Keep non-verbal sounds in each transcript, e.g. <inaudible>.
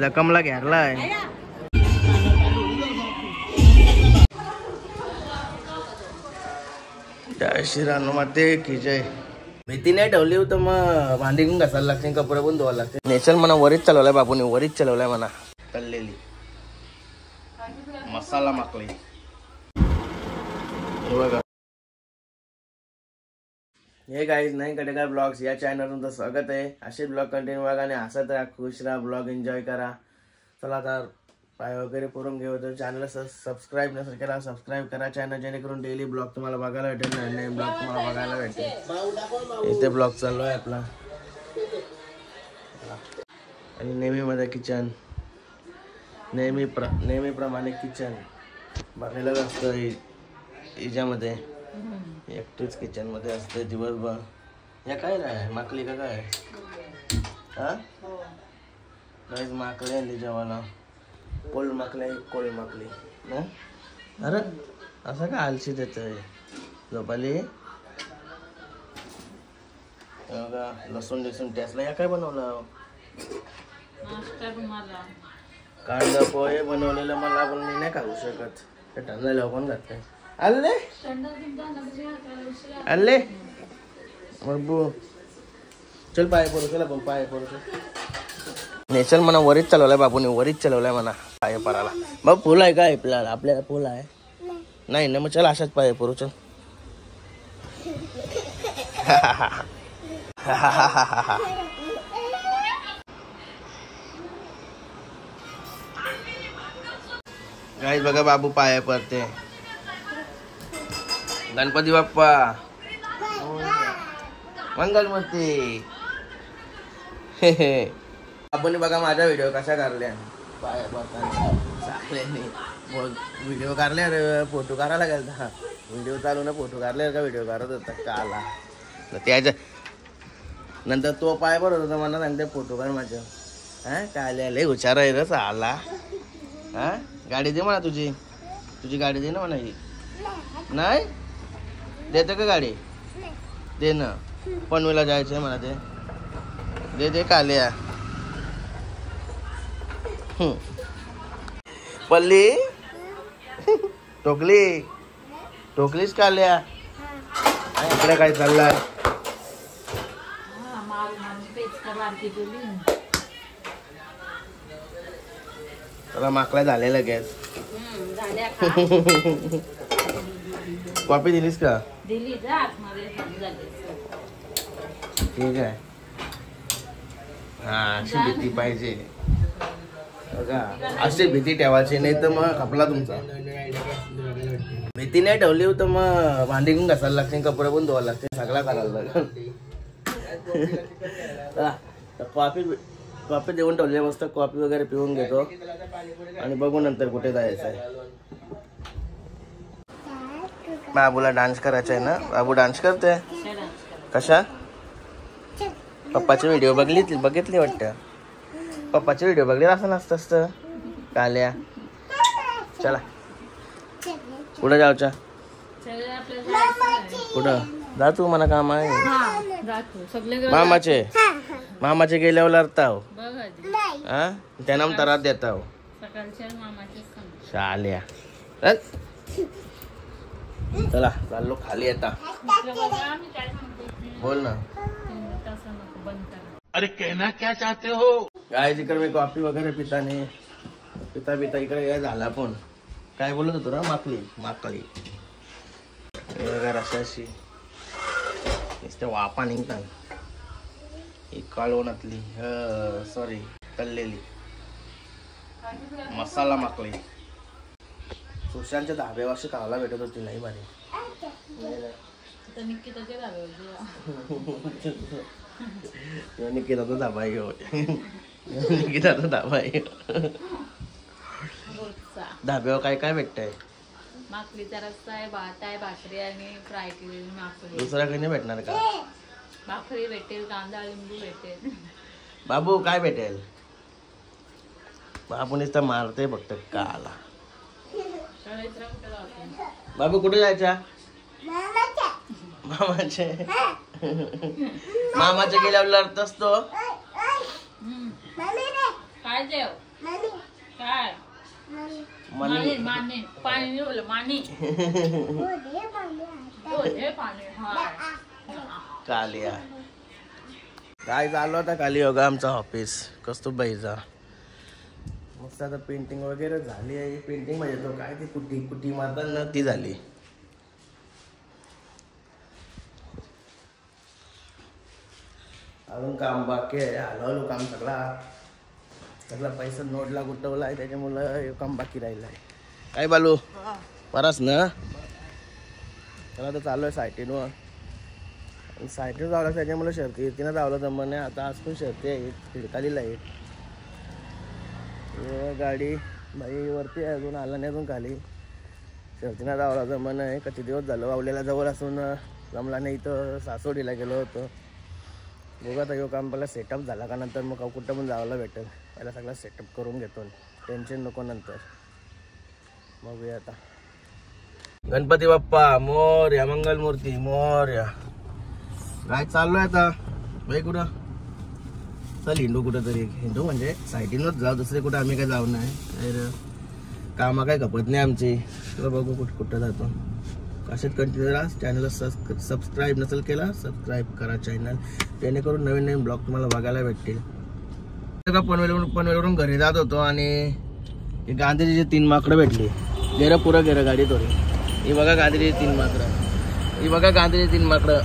जखमला घेरलाय. जय श्रीराम माते की जय. भीती नाही ठेवली होतं मग भांडी घेऊन घासायला लागते कपडे पण धुवायला लागते. नेचर म्हणा वरीच चालवलाय बाबूने वरीच चालवलाय म्हणा. तळलेली मसाला माकली. बघा. हे गाईज नाही कटेकार ब्लॉग्स या चॅनल तुमचं स्वागत आहे. असे ब्लॉग कंटिन्यू बघा आणि हसत राहा खुश राहा ब्लॉग एन्जॉय करा. चला तर पाय वगैरे करून घेऊ. तर चॅनलला सबस्क्राईब नसेल करा सबस्क्राईब करा चॅनल जेणेकरून डेली ब्लॉग तुम्हाला बघायला भेटेल नवीन नवीन ब्लॉग तुम्हाला बघायला भेटेल. इथे ब्लॉग चालू आहे आपला. आणि नेहमीमध्ये किचन नेहमी प्र नेहमीप्रमाणे किचन बघायलाच असतं याच्यामध्ये एकटीच किचनमध्ये असते दिवसभर. या काय नाही माकली का काय? हा? काहीच माकली आणली जेवायला. कोल माकली कोल माकली. ना अरे असं का आलशी देत? झोपाली? लसूण लसूण टॅसला या काय बनवलं? कांदा पोहे बनवलेलं मला पण मी नाही खाऊ शकत. ते टंगलेलं कोण घातलंय आले आले मग बो चल पाय पडू चला पण पाय पडू चल नेचर म्हणा वरीच चालवलाय बाबूने वरीच चालवलाय म्हणा पाय पराला मग फुल आहे का आपल्याला आपल्याला फुल आहे नाही ना मग चल अशाच पाय पडू चल गाईज बघा बाबू पाया पडते गणपती बाप्पा. मंगलमूर्ती आपण बघा माझा व्हिडिओ कसा काढल्या. पाय पडताना चांगल्याने व्हिडिओ काढले अरे फोटो काढायला गेलता. व्हिडिओ चालू ना फोटो काढले का व्हिडिओ काढत होता? का आला तर त्याच्या नंतर तो पाय पडत होता मला सांगते फोटो काढ माझ्या. हा काय आले हुशार आहे रस आला हा गाडी दे म्हणा तुझी. तुझी गाडी दे ना म्हणा ही. नाही? देतं का गाडी? दे ना. पनवेला जायचं आहे म्हणा ते. दे दे काल्या. हम्म. पल्ली? टोकली? टोकलीच काल्या? इकडे काय चाललाय? चला माकला झालेलं गॅस कॉपी दिलीस का? दिली जा आतमध्ये झाली. ठीक आहे. हा अशी भीती पाहिजे. बघा अशी भीती ठेवायची नाही तर मग खपला तुमचा. भीती नाही ठेवली तर मग भांडी घेऊन घासायला लागते कपडे पण धुवायला लागते सगळा करायला लागेल. कॉफी कॉफी देऊन ठेवली मस्त कॉफी वगैरे पिऊन घेतो. आणि बघू नंतर कुठे जायचं आहे बाबूला डान्स करायचा आहे ना? बाबू डान्स करते कशा? पप्पाचे व्हिडिओ बघली बघितली वाटतं. पप्पाचे व्हिडिओ बघले असं नसतं असतं. काल्या. चला. कुठं जाऊच्या? कुठं? जा तू मला काम आहे मामाचे. मामाचे गेल्यावर लढताव आधी. हा? त्यांना देताव मामाचेच सांग शाल्या. चल. चला चाललो खाली आता काय सांगतो बोल ना. तसं नको बंद करा काय तिकडे मी कॉफी वगैरे पिता नाही पिता पिता इकडे काय झाला पण काय बोलत होतो ना माकली? माकली. रसाशी नुसत्या वापा निघतात. ही काळवणातली सॉरी तळलेली मसाला माकली. सुशांतच्या धाब्यावर अशी खायला भेटत होती नाही भारी तर निकिताचे धाब्यावर किंवा निकिताचा धाबा ह्यो. निकिताचा धाबा रोजचा. धाब्यावर काय काय भेटतंय? माकलीचा रस्सा आहे भात आहे भाकरी आणि फ्राय केलेली माकडी. दुसरा काही नाही भेटणार का? भाकरी भेटेल कांदा लिंबू भेटेल. बाबू काय भेटेल? बाबू नुसतं मारते फक्त काला शाळेत राहून कुठं जातो बाबू कुठे जायचा? मामाचे मामाचे गेल्यावर लढत असतो. हम्म. जेव? काय? मनी माने माने पाणी नाही बोल माने बोले पाणी हा. कालिया. काय चालू होता खाली योगा आमचा ऑफिस कस्तुरबाईचा मस्त आता पेंटिंग वगैरे झाली आहे. पेंटिंग म्हणजे तो काय ती कुटी कुटी मारतात ना ती झाली. अजून काम बाकी आहे. हळूहळू काम सगळा सगळा पैसा नोटला गुटवला आहे त्याच्यामुळं हे काम बाकी राहिलं आहे. काय बालू? परस ना? त्याला तर चालू आहे सायटीनं सायटीनं जावलं त्याच्यामुळे शर्ती येतीनं जावलं नाही आता आज पण शर्ती आहेत खिडकालीला आहेत हे गाडी बाई वरती आहे अजून आला नाही अजून खाली. शर्तीनं जावला जमलं आहे. किती दिवस झालं वावलेला जवळ असून जमला नाही तर सासोडीला गेलो होतो. बघू आता यो काम पहिला सेटअप झाला का नंतर मग कुठं पण जायला भेटेल. पहिला सगळा सेटअप करून घेतो. टेन्शन नको नंतर. बघूया आता. गणपती बाप्पा मोर्या मंगलमूर्ती मोर्या. काय चाललोय आता? बाई कुठं? चल हिंडू कुठं तरी हिंडू म्हणजे सायटीनच जाऊ दुसरे कुठं आम्ही काय जाऊ नाही. तर कामं काय खपत नाही आमची. तर बघू कुठं कुठं जातो. असेच कंटिन्यू राहा. चॅनलला सबस्क्राईब नसेल केला सबस्क्राईब करा चॅनल जेणेकरून नवीन नवीन ब्लॉग तुम्हाला बघायला भेटतील. का पनवेलवरून पनवेलवरून घरी जात होतो आणि गांधीजीचे तीन माकडं भेटली. गेरं पुरं गेरं गाडी थोडी ही बघा गांधीजी तीन माकडं. ही बघा गांधीजी तीन माकडं.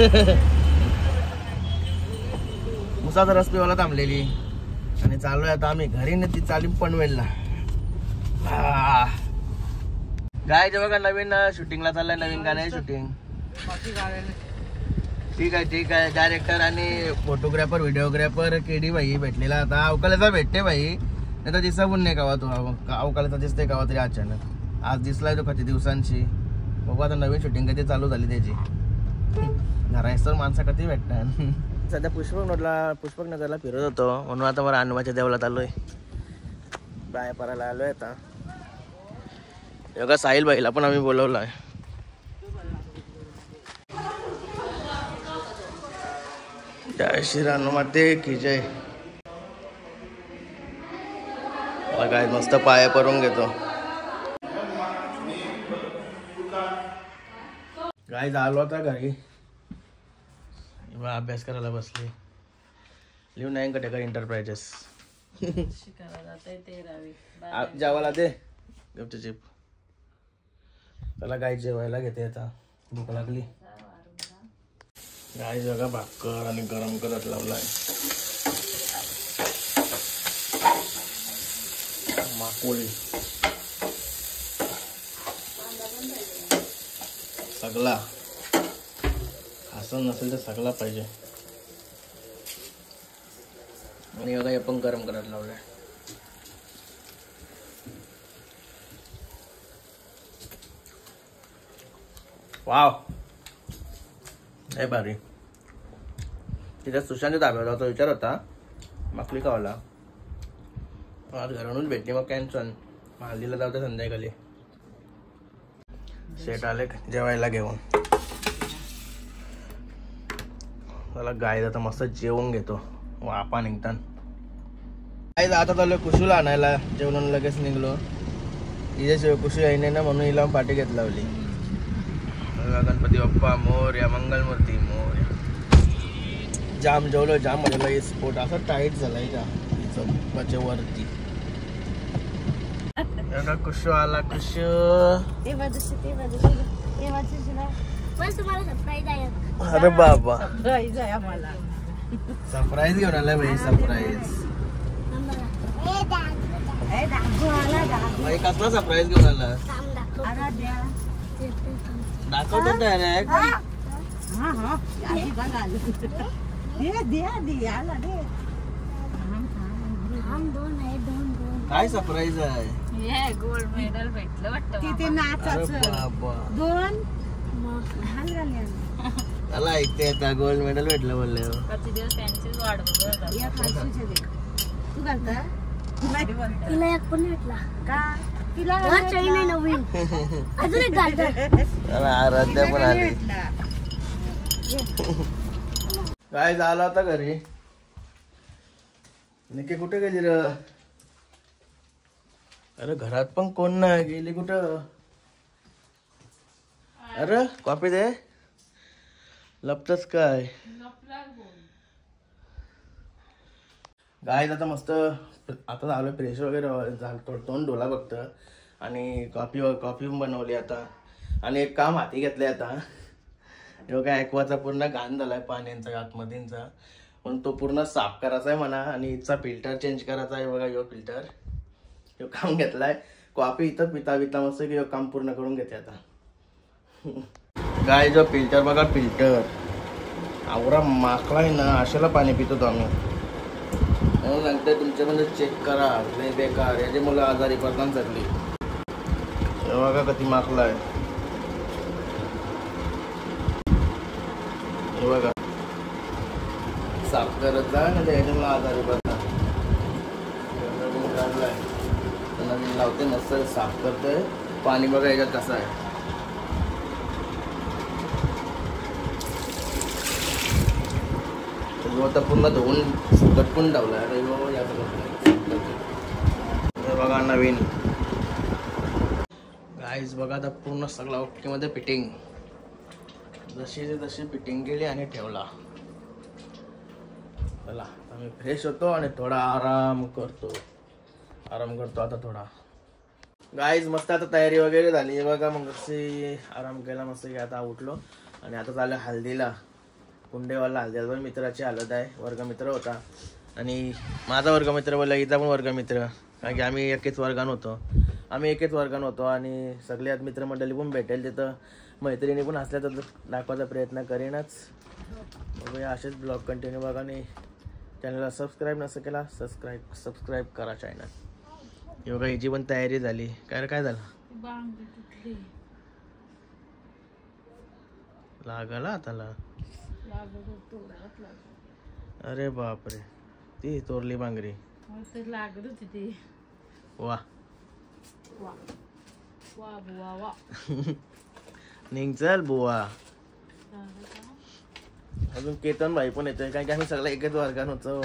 <laughs> मुसाचा पिवायला थांबलेली. आणि चाललोय आता आम्ही. घरी न ती चालू पनवेलला. आ. काय जेव्हा का नवीन शूटिंगला चाललंय नवीन गाणे शूटिंग ठीक आहे ठीक आहे. डायरेक्टर आणि फोटोग्राफर व्हिडिओग्राफर केडी भाई भेटलेला आता. अवकाल्याचा भेटते भाई. नाही तर दिसा पण नाही कावा तो अवकाळ्याचा दिसते कावा तरी अचानक. आज दिसलाय तो किती दिवसांची बघू आता नवीन शूटिंग कधी चालू झाली त्याची. <laughs> घरायसर माणसं कधी भेटणार. <laughs> सध्या पुष्पक नोडला पुष्पक नगरला फिरत होतो. म्हणून आता मला हनुमाच्या देवळात आलोय. बाय आलो आलोय आता. योगा साहिल बाईला पण आम्ही बोलवलं आहे जय श्री हनुमाते की जय. काय मस्त पाया पडून घेतो. काय झालो आता घरी. अभ्यास करायला बसले. लिहून नाही कटेकर एंटरप्राइजेस शिकायला जाते जेवायला दे. गपचे चिप त्याला गाय जेवायला घेते आता. भूक लागली. गाय जगा भाकर आणि गरम करत लावलाय. माकोळी. सगळा. हसन नसेल तर सगळा पाहिजे. आणि बघा हे पण गरम करत लावलाय. वाव. नाही भारी. तिथे सुशांत ताब्यात होता तो विचार होता. माकली कावला आज घरातून भेटली मग कॅन्सल मालदीला जाऊ संध्याकाळी. सेट आले जेवायला घेऊन. त्याला गाय आता मस्त जेवून घेतो. वापा निघतान. गाय आता चालू कुशूला आणायला. जेवण लगेच निघलो. तिच्याशिवाय कुशू येईने ना म्हणून हिला पाठी घेत लावली. गणपती बाप्पा मोर्या मंगलमूर्ती मोर्या. जाम जेवलो जाम मजा स्पोर्ट असा टाईट झालाय का? चौकाच्या वरती. कुशू आला कुशू. ते बाजूचे ते बाजूचे ते बाजूचे ना पण तुम्हाला सरप्राईज आहे अरे बाबा सरप्राईज आहे आम्हाला सरप्राईज घेऊन आलाय भाई सरप्राईज ए दाखव आला दाखव भाई कसला सरप्राईज घेऊन आला थांब दाखव आला द्या दाखवतो डायरेक्ट हा हा आधी बघा हे द्या द्या आला दे थांब दोन आहे दोन दोन काय सरप्राईज आहे हे गोल्ड मेडल भेटलं वाटतं तिथे मामाला. त्याला ऐकते आता गोल्ड मेडल भेटलं बोलले. किती दिवस त्यांचीच वाट बघत होता. या खालसूचे दे. तू घालता? नाही म्हणतात. तिला एक पण भेटला. का? तिला वर चैन आहे नवीन. <laughs> अजून एक घालतो. त्याला आराध्या पण आली. भेटला. <laughs> काय झालं आता घरी? निके कुठे गेली र? अरे घरात पण कोण नाही. गेली कुठं? अरे कॉपी दे. लपतच काय? गायत आता मस्त आता झालं फ्रेश वगैरे झालं तोंड डोला बघतं आणि कॉफी कॉफी पण बनवली आता. आणि एक काम हाती घेतलंय आता. जो काय ॲक्वाचा पूर्ण घाण झालाय पाण्यांचा आतमधींचा. पण तो पूर्ण साफ करायचा आहे म्हणा आणि हिचा फिल्टर चेंज करायचा आहे बघा यो फिल्टर यो काम घेतलाय. कॉफी इथं पिता पिता मस्त की यो काम पूर्ण करून घेते आता. गाय जो फिल्टर बघा फिल्टर आवरा माकलाय ना अशाला पाणी पितो तो आम्ही. म्हणून सांगते तुमच्यामध्ये म्हणजे चेक करा नाही बेकार याची मुलं आजारी पडतात सगळी. बघा कधी माकलाय आहे बघा. साफ करत जा ना त्याच्या मुलं आजारी पडतात. नवीन आहे तर लावते मस्त साफ करते पाणी बघा याच्यात कसं आहे. तो आता पूर्ण धुवून गटकून ठेवला अरे हो या बघा नवीन. गाईज बघा आता पूर्ण सगळा ओटकीमध्ये फिटिंग जशी तशी फिटिंग केली आणि ठेवला. चला आम्ही फ्रेश होतो आणि थोडा आराम करतो. आराम करतो आता थोडा. गाईज मस्त आता तयारी वगैरे झाली. बघा मग कशी आराम केला मस्त की आता उठलो. आणि आता चाललं हल्दीला कुंडेवाला हल्दीला पण मित्राची हालत आहे. वर्गमित्र होता. आणि माझा वर्गमित्र बोलला हिचा पण वर्गमित्र. कारण की आम्ही एकेच वर्गान होतो. आम्ही एकेच वर्गान होतो आणि सगळे आज मित्रमंडळी पण भेटेल तिथं. मैत्रिणी पण असल्या तर दाखवायचा प्रयत्न करेनच. बघूया असेच ब्लॉग कंटिन्यू बघा आणि चॅनलला सबस्क्राईब नसं केला सबस्क्राईब सबस्क्राईब करा चॅनल बघा हिची पण तयारी झाली. काय काय झालं? लागला आताला अरे बापरे. ती तोरली बांगरी. लागत होती ती. वा. वा. वा बुवा वा. निघ चल बुवा. अजून केतन भाई पण येतोय कारण की आम्ही सगळे एकच वर्गान होतो.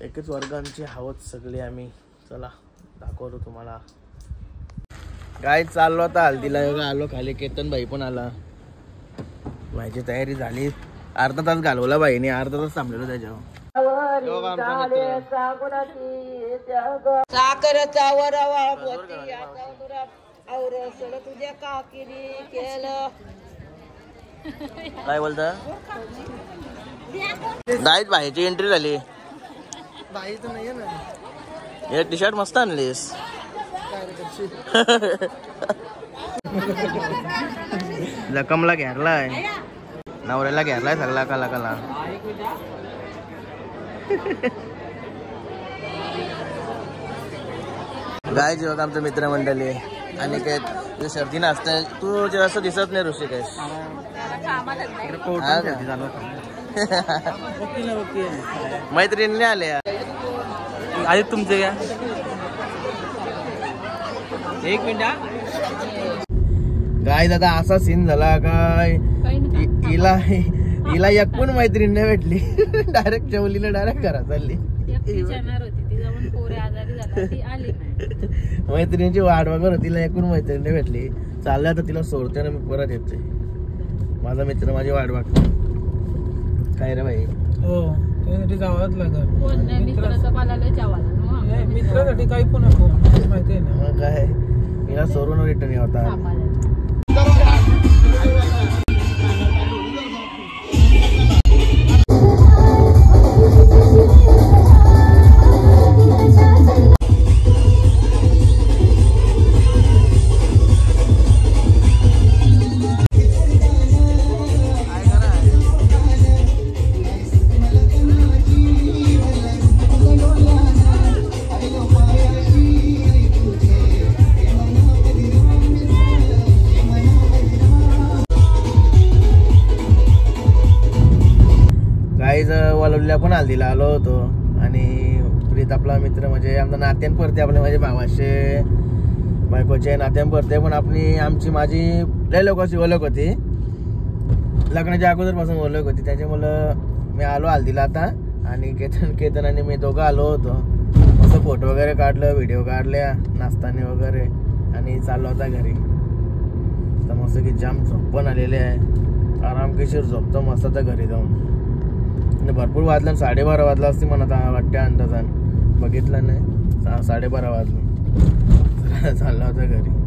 एकच वर्गांची हवत सगळे आम्ही. चला दाखवतो तुम्हाला. काय चाललो आता हल्दीला. आलो खाली केतन भाई पण आला. माझी तयारी झाली. अर्धा तास घालवला बाईने अर्धा तास थांबलेलो त्याच्यावर. साखरेचा वरवा मोती तुझ्या केलं काय बोलता? गाईत भाईची एंट्री झाली. हे टी शर्ट मस्त आणलीस. <laughs> लकमला घेरलाय. नवऱ्याला घेरलाय सगळा कला कला. गाय जेव्हा आमचं मित्रमंडळी. आहे आणि काय तुझ्या सर्दी नाचतं तू जास्त दिसत नाही ऋषिकेश. हा का? <laughs> मैत्रिणी आल्या आधी तुमचे घ्या. एक मिनिट गाय दादा असा सीन झाला काय? हिला हिला एक पण मैत्रीण नाही भेटली. डायरेक्ट जेवलीला डायरेक्ट घरात चालली. <laughs> मैत्रिणीची वाट वगैरे तिला एकूण मैत्रीण नाही भेटली. चालल्या तर तिला सोडते ना मी परत येते. माझा मित्र माझी वाट बघतो. काय रे भाई हो त्यासाठी जावंच नाही, मित्रासाठी काही पण नको माहिती आहे ना. मग काय? हिला सोडून रिटर्न होता हल्दीला आलो होतो. आणि प्रीत आपला मित्र म्हणजे आमचा नात्यान परते आपले माझे भावाचे बायकोचे नात्यान परते पण आपली आमची माझी लय लोकांची ओळख होती. लग्नाच्या अगोदरपासून ओळख होती. त्याच्यामुळं मी आलो हल्दीला आता. आणि केतन केतन आणि मी दोघं आलो होतो. असं फोटो वगैरे काढलं व्हिडिओ काढल्या नाचताना वगैरे. आणि चाललो होता घरी. तर मस्त की जाम झोप पण आलेली आहे. आरामकेशीर झोपतो मस्त तर घरी जाऊन. म्हणजे आणि भरपूर वाजलं साडेबारा वाजला असते म्हणत वाटते अंदाजान. बघितलं नाही. साडेबारा वाजलं. चाललो <laughs> होता घरी.